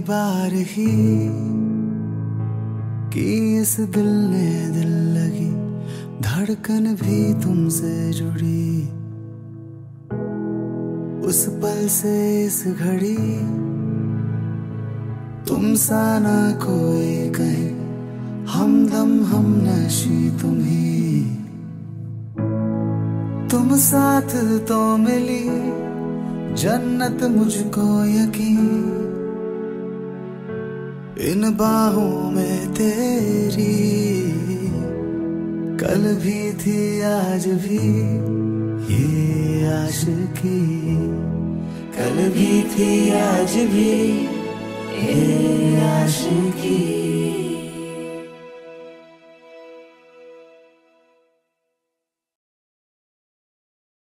बार ही कि इस दिल ने दिल लगी, धड़कन भी तुमसे जुड़ी। उस पल से इस घड़ी, तुम सा ना कोई कहे हम दम हम नशी तुम्ही। तुम साथ तो मिली, जन्नत मुझको यकीन इन बाहों में तेरी कल भी थी, आज भी ये आशिकी। कल भी थी, आज भी ये आशिकी।